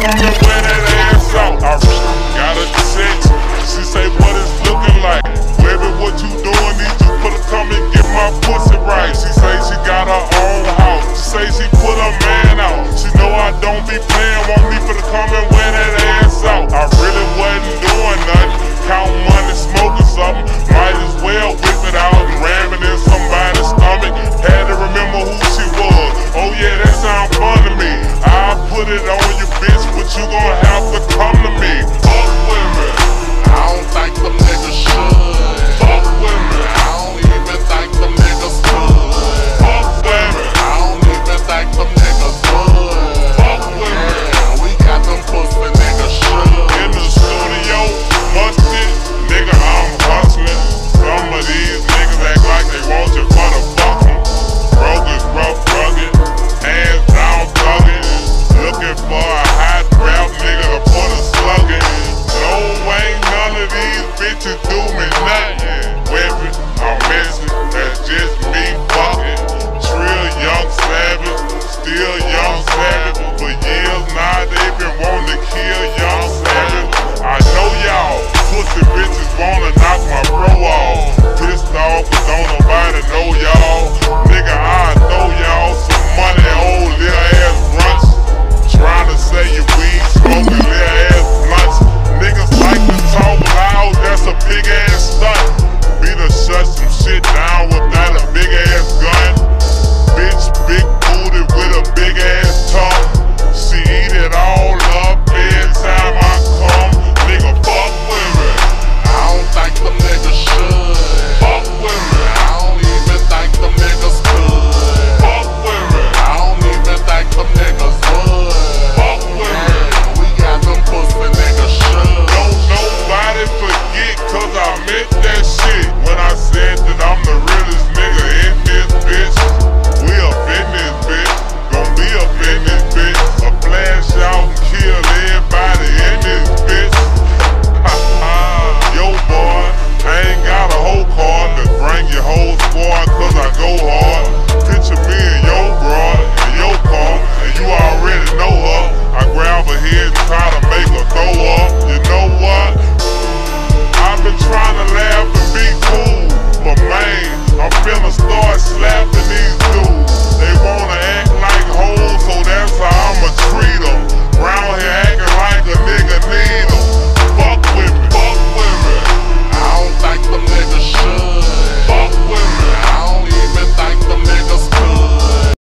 from the way that ass out. I really got a sex. She say, what it's looking like? Baby, what you doing? Need you put a come get my pussy right. She say she got her own house. She say she put a man out. She know I don't be playing. Want me for the come and wear that ass out. I really wasn't doing nothing. Count money, smoking. Little ass runts, trying to say you weed smoking.